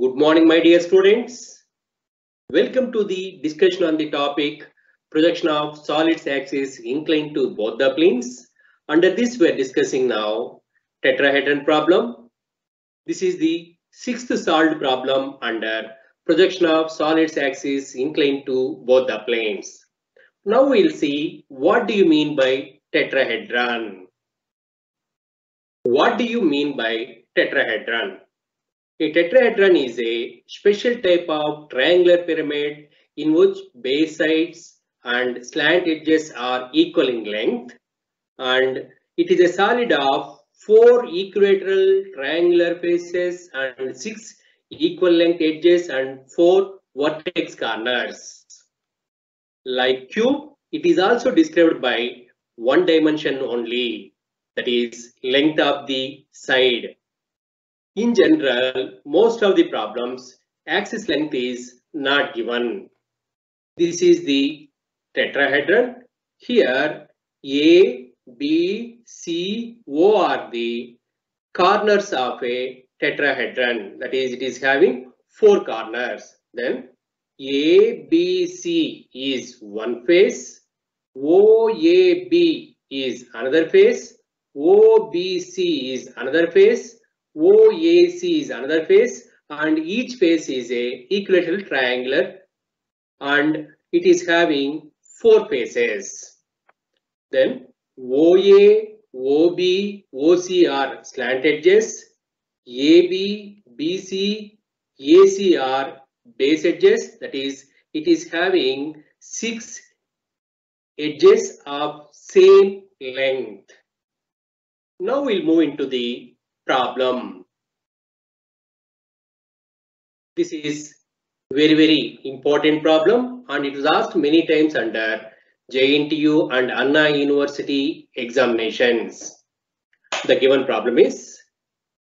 Good morning, my dear students. Welcome to the discussion on the topic projection of solids axis inclined to both the planes. Under this, we are discussing now tetrahedron problem. This is the sixth solved problem under projection of solids axis inclined to both the planes. Now we'll see what do you mean by tetrahedron. What do you mean by tetrahedron? A tetrahedron is a special type of triangular pyramid in which base sides and slant edges are equal in length and it is a solid of four equilateral triangular faces and six equal length edges and four vertex corners. Like cube, it is also described by one dimension only, that is length of the side. In general, most of the problems, axis length is not given. This is the tetrahedron. Here, A, B, C, O are the corners of a tetrahedron. That is, it is having four corners. Then A, B, C is one face. OAB is another face. OBC is another face. OAC is another face and each face is a equilateral triangular and it is having four faces. Then OA, OB, OC are slant edges. AB, BC, AC are base edges. That is, it is having six edges of same length. Now we'll move into the problem. This is very, very important problem and it was asked many times under JNTU and Anna University examinations. The given problem is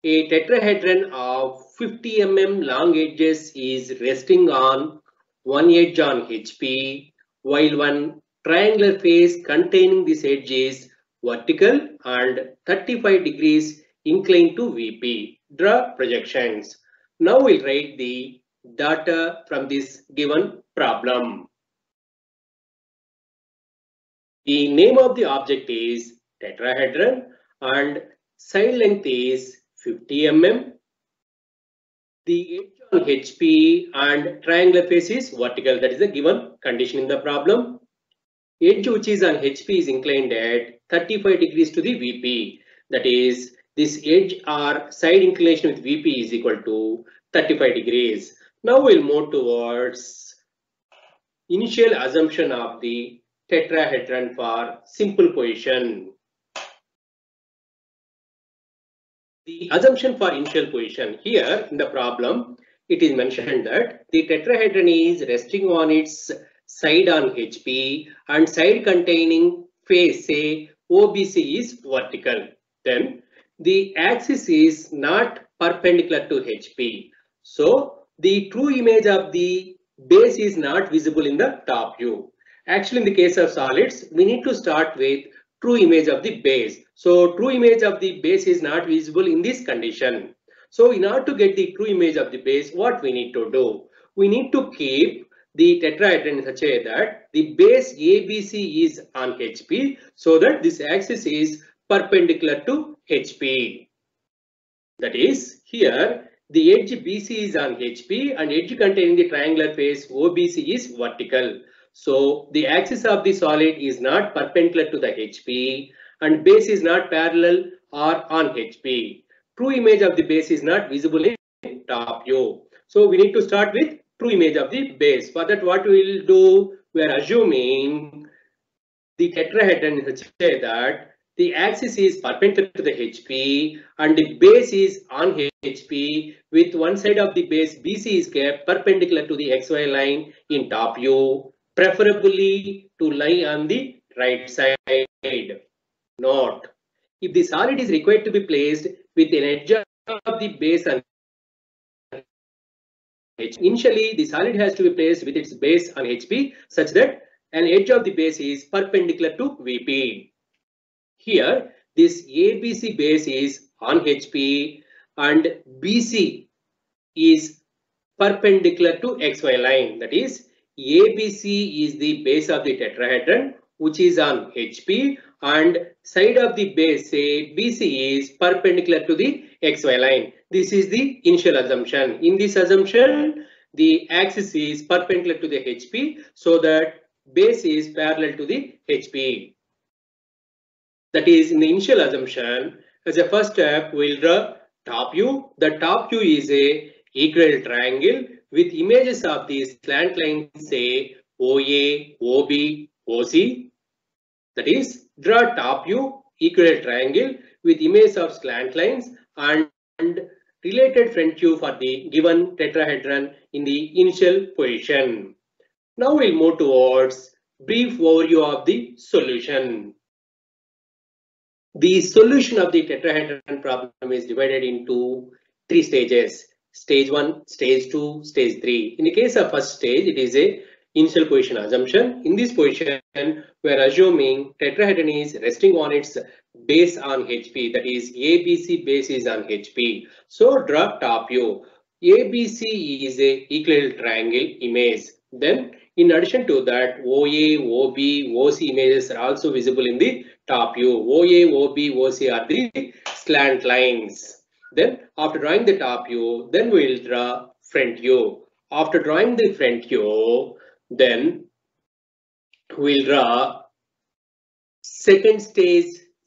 a tetrahedron of 50 mm long edges is resting on one edge on HP while one triangular face containing this edge is vertical and 35 degrees inclined to VP. Draw projections. Now we'll write the data from this given problem. The name of the object is tetrahedron and side length is 50 mm. The edge on HP and triangular face is vertical. That is the given condition in the problem. Edge which is on HP is inclined at 35 degrees to the VP. That is this edge or side inclination with VP is equal to 35 degrees. Now we'll move towards initial assumption of the tetrahedron for simple position. The assumption for initial position here in the problem, it is mentioned that the tetrahedron is resting on its side on HP and side containing face say OBC is vertical. Then the axis is not perpendicular to HP. So the true image of the base is not visible in the top view. Actually, in the case of solids, we need to start with true image of the base. So true image of the base is not visible in this condition. So in order to get the true image of the base, what we need to do? We need to keep the tetrahedron in such a way that the base ABC is on HP so that this axis is perpendicular to HP. That is here the edge BC is on HP and edge containing the triangular face OBC is vertical. So the axis of the solid is not perpendicular to the HP and base is not parallel or on HP. True image of the base is not visible in top view. So we need to start with true image of the base. For that what we will do, we are assuming the tetrahedron is such that the axis is perpendicular to the HP and the base is on HP with one side of the base BC is kept perpendicular to the XY line in top view, preferably to lie on the right side. Note, if the solid is required to be placed with an edge of the base and Initially, the solid has to be placed with its base on HP such that an edge of the base is perpendicular to VP. Here, this ABC base is on HP and BC is perpendicular to XY line. That is, ABC is the base of the tetrahedron, which is on HP and side of the base, say BC is perpendicular to the XY line. This is the initial assumption. In this assumption, the axis is perpendicular to the HP so that base is parallel to the HP. That is in the initial assumption, as a first step, we'll draw top view. The top view is a equilateral triangle with images of the slant lines say OA, OB, OC. That is, draw top view equilateral triangle with images of slant lines and, and related front view for the given tetrahedron in the initial position. Now we'll move towards brief overview of the solution. The solution of the tetrahedron problem is divided into three stages. Stage 1, stage 2, stage 3. In the case of first stage, it is a initial position assumption. In this position, we are assuming tetrahedron is resting on its base on HP, that is ABC base is on HP. So draw top view. ABC is a equilateral triangle image. Then in addition to that, OA, OB, OC images are also visible in the top view. OA, OB, OC are the slant lines. Then after drawing the top view, then we'll draw front view. After drawing the front view, then we'll draw second stage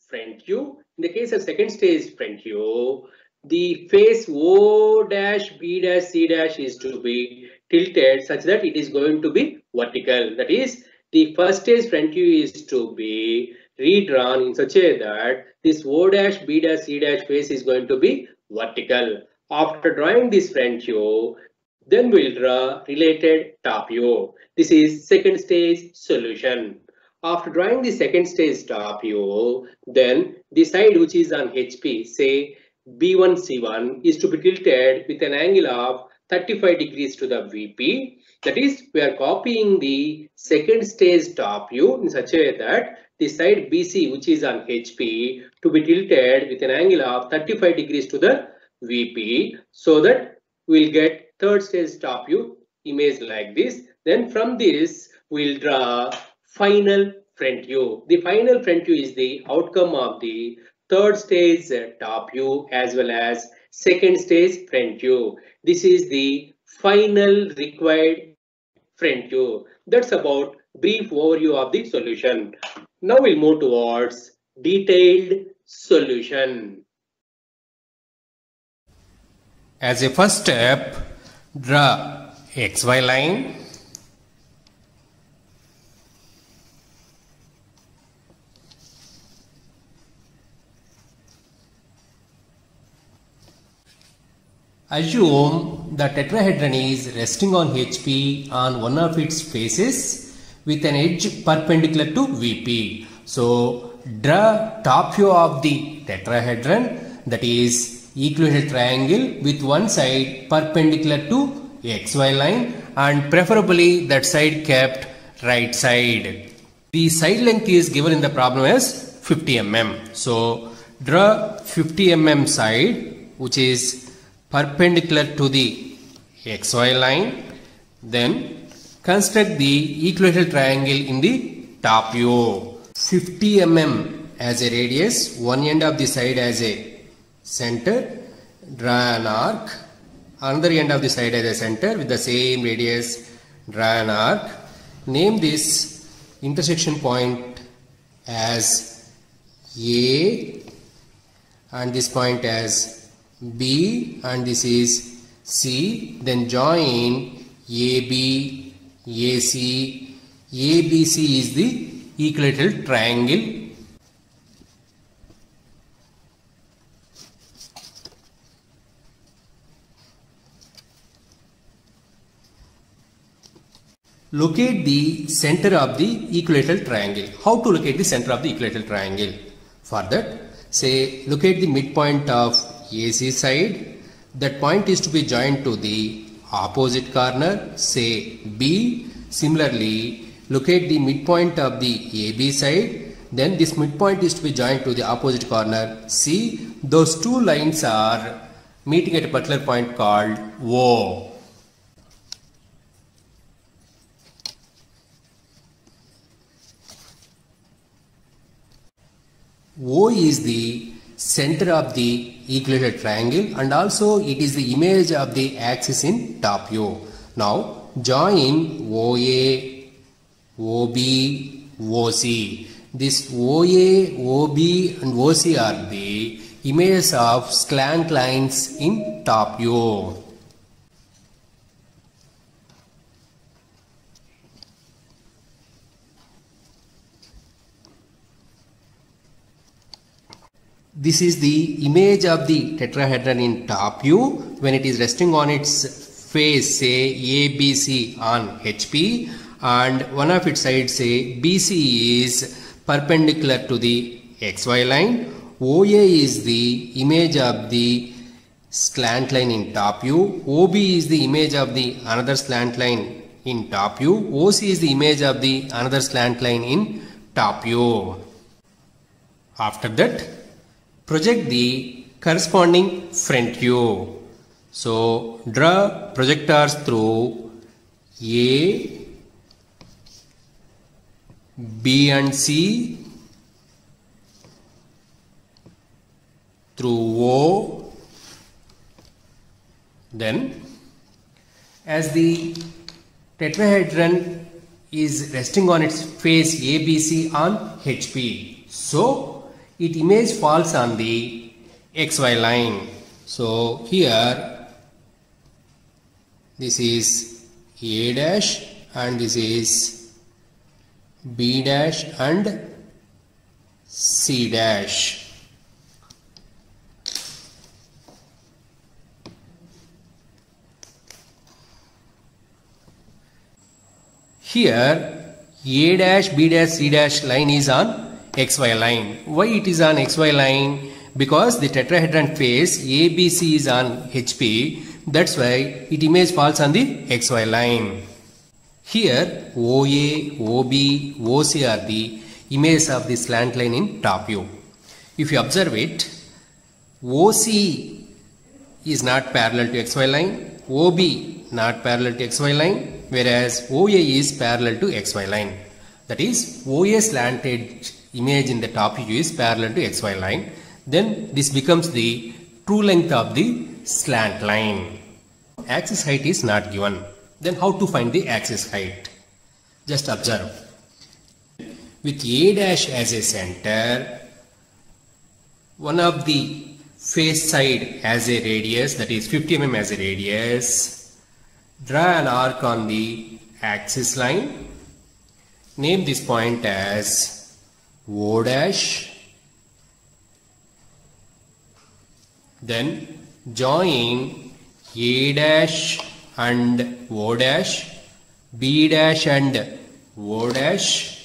front view. In the case of second stage front view, the face O dash B dash C dash is to be tilted such that it is going to be vertical. That is, the first stage front view is to be redrawn in such a way that this O dash B dash C dash face is going to be vertical. After drawing this front view, then we'll draw related top view. This is second stage solution. After drawing the second stage top view, then the side which is on HP, say B1, C1 is to be tilted with an angle of 35 degrees to the VP. That is, we are copying the second stage top view in such a way that the side BC, which is on HP, to be tilted with an angle of 35 degrees to the VP, so that we'll get third stage top view image like this. Then from this, we'll draw final front view. The final front view is the outcome of the third stage top view as well as second stage front view. This is the final required front view. That's about brief overview of the solution. Now we'll move towards detailed solution. As a first step, draw XY line Assume the tetrahedron is resting on HP on one of its faces with an edge perpendicular to VP. So draw top view of the tetrahedron that is equilateral triangle with one side perpendicular to XY line and preferably that side kept right side. The side length is given in the problem as 50 mm. So draw 50 mm side which is perpendicular to the xy line then construct the equilateral triangle in the top view. 50 mm as a radius one end of the side as a center draw an arc another end of the side as a center with the same radius draw an arc. Name this intersection point as A and this point as B and this is C then join AB AC ABC is the equilateral triangle Locate the center of the equilateral triangle. How to locate the center of the equilateral triangle? For that, say locate the midpoint of AC side. That point is to be joined to the opposite corner say B. Similarly locate the midpoint of the AB side. Then this midpoint is to be joined to the opposite corner C. Those two lines are meeting at a particular point called O. O is the center of the equilateral triangle and also it is the image of the axis in top view. Now join OA, OB, OC. This OA, OB and OC are the images of slant lines in top view. This is the image of the tetrahedron in top view when it is resting on its face say ABC on HP and one of its sides say BC is perpendicular to the XY line. OA is the image of the slant line in top view. OB is the image of the another slant line in top view. OC is the image of the another slant line in top view. After that, project the corresponding front view. So draw projectors through A, B and C through O then as the tetrahedron is resting on its face ABC on HP so it image falls on the XY line so here this is A dash and this is B dash and C dash. Here A dash, B dash, C dash line is on XY line. Why it is on XY line? Because the tetrahedron face ABC is on HP. That's why it image falls on the XY line. Here OA, OB, OC are the images of the slant line in top view. If you observe it, OC is not parallel to XY line, OB not parallel to XY line, whereas OA is parallel to XY line. That is, OA slanted image in the top view is parallel to XY line. Then this becomes the true length of the slant line. Axis height is not given. Then how to find the axis height? Just observe. With A dash as a center, one of the face side as a radius that is 50 mm as a radius. Draw an arc on the axis line. Name this point as O dash. Then join A dash and O dash, B dash and O dash.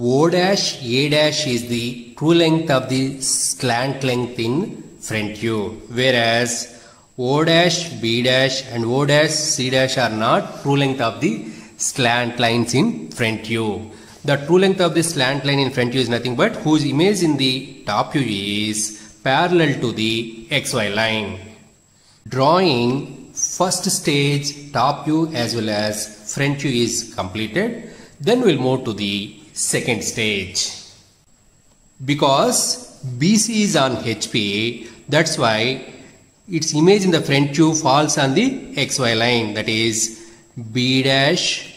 O dash A dash is the true length of the slant length in front view whereas O dash B dash and O dash C dash are not true length of the slant lines in front view. The true length of the slant line in front view is nothing but whose image in the top view is parallel to the XY line. Drawing first stage top view as well as front view is completed. Then we'll move to the second stage. Because BC is on HP, that's why its image in the front view falls on the XY line that is B dash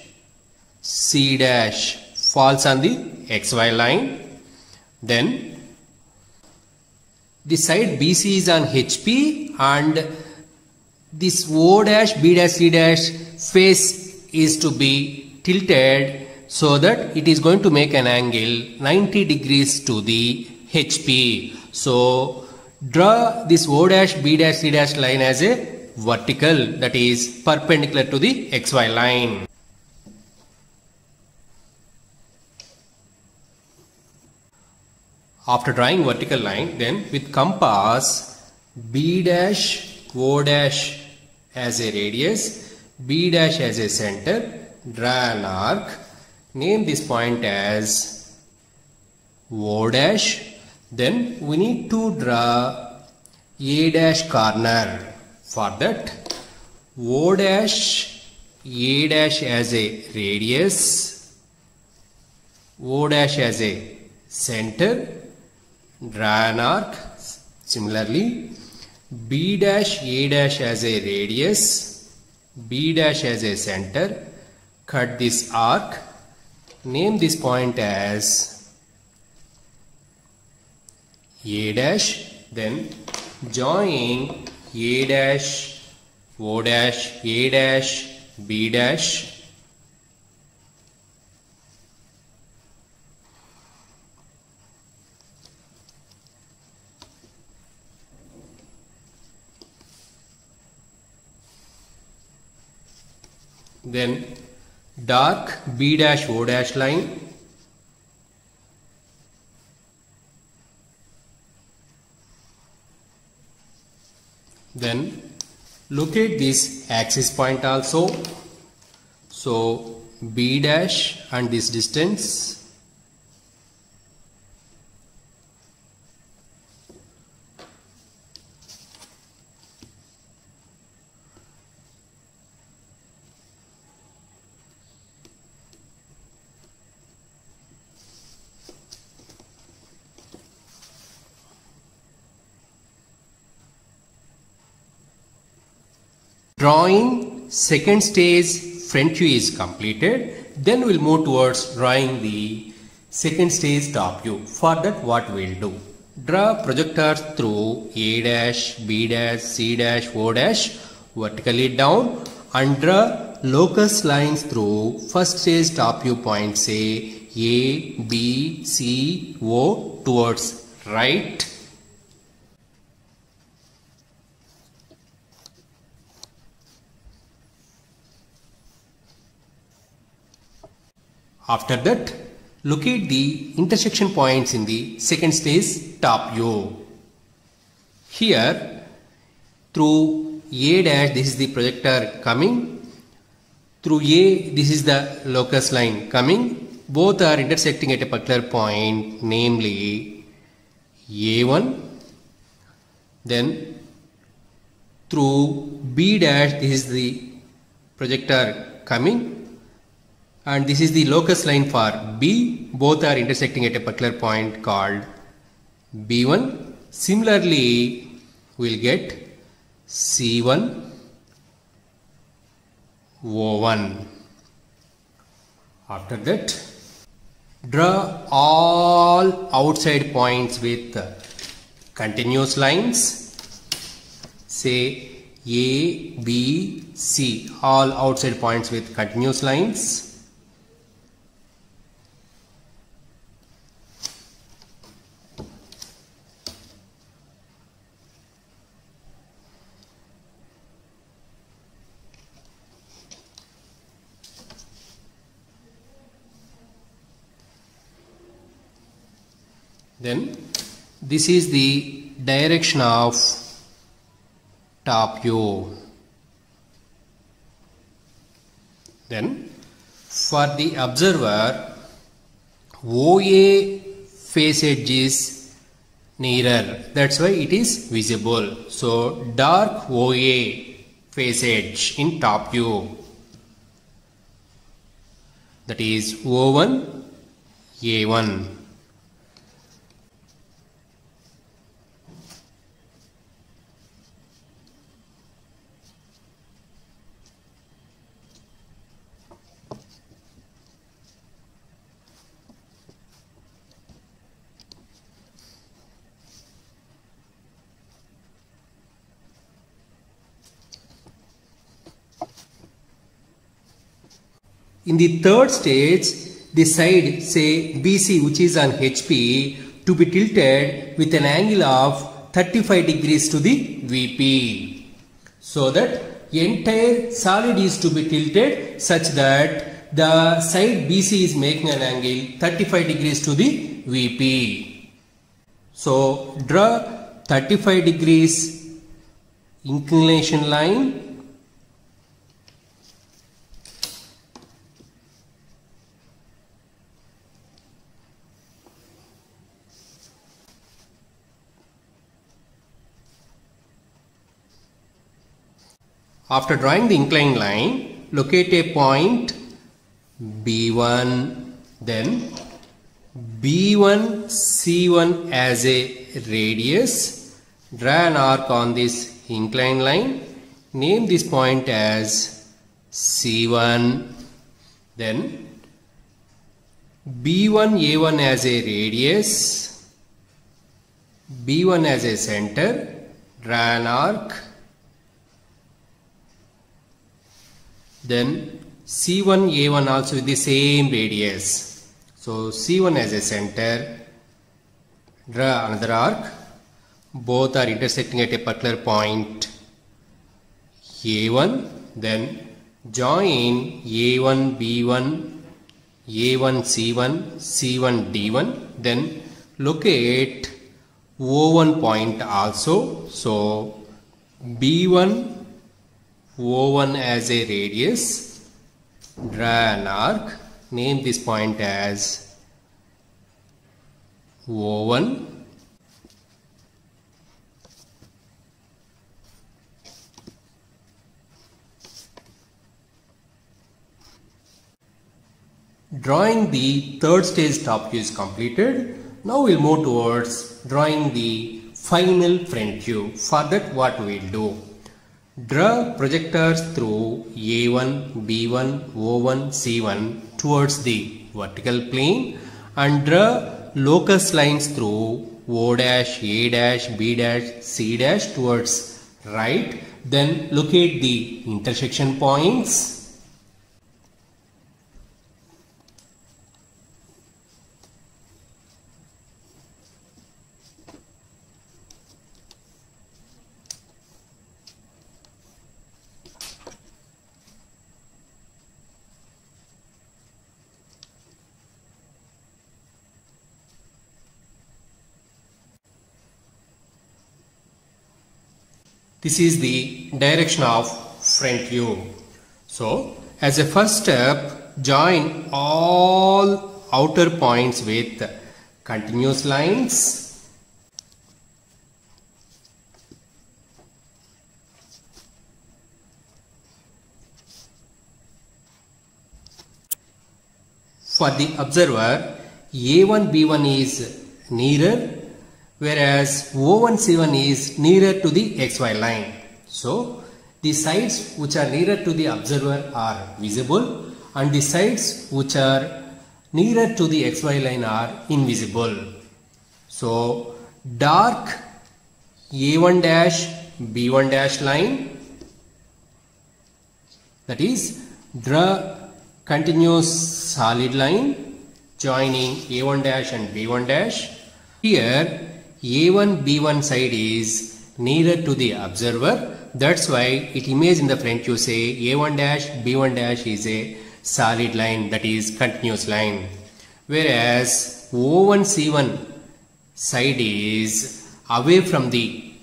C dash falls on the XY line. Then the side BC is on HP and this O dash B dash C dash face is to be tilted so that it is going to make an angle 90 degrees to the HP. So draw this O dash B dash C dash line as a vertical that is perpendicular to the XY line. after drawing vertical line then with compass B dash O dash as a radius B dash as a center draw an arc name this point as O dash then we need to draw A dash corner for that. O dash A dash as a radius. O dash as a center. Draw an arc. Similarly B dash A dash as a radius. B dash as a center. Cut this arc name this point as A dash then join A dash O dash A dash B dash. Then dark B dash O dash line. Then locate this axis point also. So B dash and this distance drawing second stage front view is completed. Then we'll move towards drawing the second stage top view. For that what we'll do? Draw projectors through a dash b dash c dash o dash vertically down and draw locus lines through first stage top view points say a b c o towards right After that, locate the intersection points in the second stage top view. Here, through A dash, this is the projector coming. Through A, this is the locus line coming. Both are intersecting at a particular point, namely A1. Then through B dash, this is the projector coming and this is the locus line for B. Both are intersecting at a particular point called B1. Similarly, we'll get C1, O1. After that, draw all outside points with continuous lines. Say A, B, C, all outside points with continuous lines. Then this is the direction of top view then for the observer OA face edge is nearer. That's why it is visible. So dark OA face edge in top view that is O1 A1 In the third stage, the side say BC which is on HP to be tilted with an angle of 35 degrees to the VP. So that entire solid is to be tilted such that the side BC is making an angle 35 degrees to the VP. So draw 35 degrees inclination line After drawing the inclined line, locate a point B1, then B1 C1 as a radius. Draw an arc on this inclined line. Name this point as C1. Then B1 A1 as a radius. B1 as a center. Draw an arc. Then C1 A1 also with the same radius. So C1 as a center, draw another arc. Both are intersecting at a particular point A1. Then join A1 B1, A1 C1, C1 D1. Then locate O1 point also. So B1 O1 as a radius, draw an arc, name this point as O1. Drawing the third stage top view is completed. Now we'll move towards drawing the final front view. For that what we'll do? Draw projectors through A1, B1, O1, C1 towards the vertical plane and draw locus lines through O dash, A dash, B dash, C dash towards right. Then locate the intersection points. This is the direction of front view. So as a first step, join all outer points with continuous lines. For the observer, A1, B1 is nearer whereas O1C1 is nearer to the XY line. So the sides which are nearer to the observer are visible and the sides which are nearer to the XY line are invisible. So dark A1 dash B1 dash line that is draw continuous solid line joining A1 dash and B1 dash. Here a1 B1 side is nearer to the observer. That's why it image in the front view say A1 dash B1 dash is a solid line that is continuous line. Whereas O1 C1 side is away from the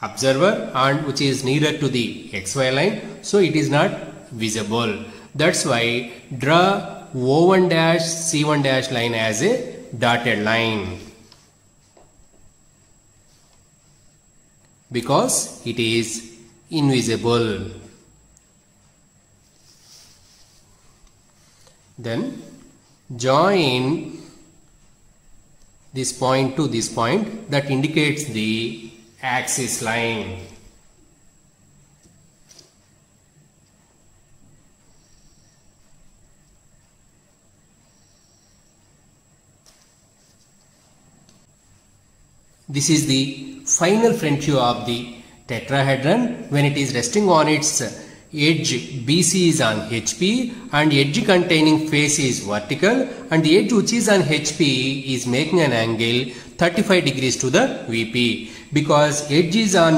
observer and which is nearer to the XY line. So it is not visible. That's why draw O1 dash C1 dash line as a dotted line. Because it is invisible. Then join this point to this point that indicates the axis line. This is the final front view of the tetrahedron when it is resting on its edge. BC is on HP and edge containing face is vertical and the edge which is on HP is making an angle 35 degrees to the VP because edge is on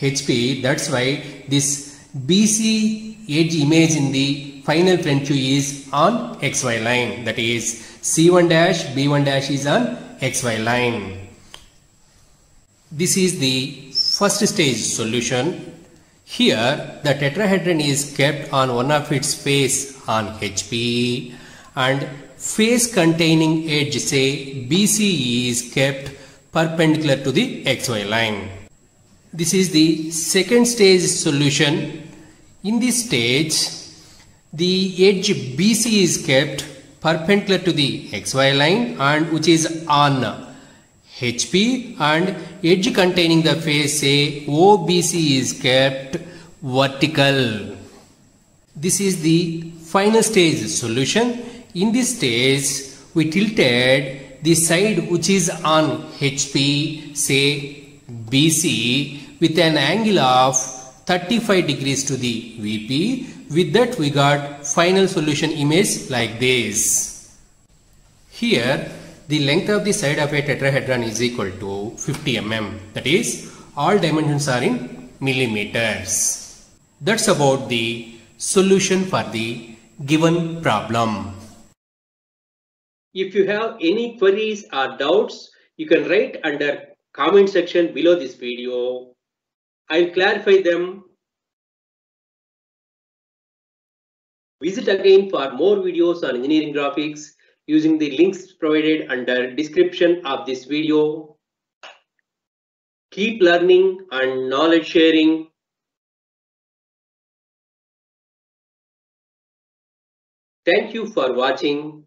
HP that's why this BC edge image in the final front view is on XY line. That is C1 dash B1 dash is on XY line This is the first stage solution. Here the tetrahedron is kept on one of its face on HP and face containing edge say BC is kept perpendicular to the XY line. This is the second stage solution. In this stage, the edge BC is kept perpendicular to the XY line and which is on HP and edge containing the face say OBC is kept vertical. This is the final stage solution. In this stage, we tilted the side which is on HP say BC with an angle of 35 degrees to the VP. With that we got final solution image like this. Here the length of the side of a tetrahedron is equal to 50 mm. That is all dimensions are in millimeters. That's about the solution for the given problem. If you have any queries or doubts, you can write under comment section below this video. I'll clarify them. Visit again for more videos on engineering graphics using the links provided under description of this video. Keep learning and knowledge sharing. Thank you for watching.